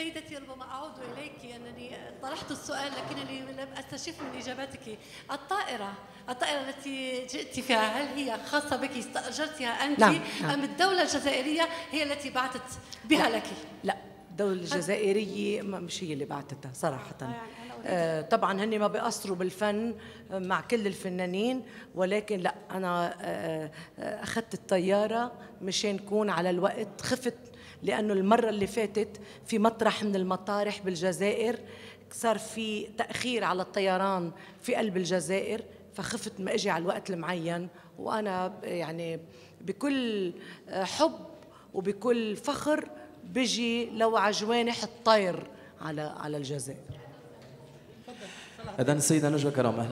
سيدتي ربما أعود إليك انني طرحت السؤال لكنني لم أستشف من إجابتك الطائرة الطائرة التي جئت فيها هل هي خاصة بك استأجرتها أنت نعم، نعم. أم الدولة الجزائرية هي التي بعثت بها لك؟ لا الدولة الجزائرية مش هي اللي بعتتها صراحة. يعني أنا أريد- آه طبعا هن ما بيقصروا بالفن آه، مع كل الفنانين ولكن لا أنا آه، آه، أخذت الطيارة مشان كون على الوقت. خفت لأنه المرة اللي فاتت في مطرح من المطارح بالجزائر صار في تأخير على الطيران في قلب الجزائر فخفت ما إجي على الوقت المعين. وأنا يعني بكل آه، حب وبكل فخر بيجي لو على جوانح الطير على على الجزائر. اذا السيده نجوى كرامة.